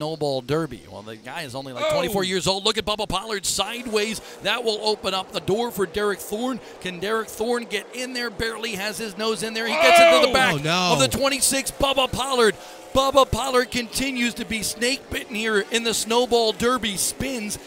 Snowball Derby. Well, the guy is only like 24 years old. Look at Bubba Pollard sideways. That will open up the door for Derek Thorn. Can Derek Thorn get in there? Barely has his nose in there. He gets into the oh, back Oh, no. of the 26. Bubba Pollard. Bubba Pollard continues to be snake bitten here in the Snowball Derby. Spins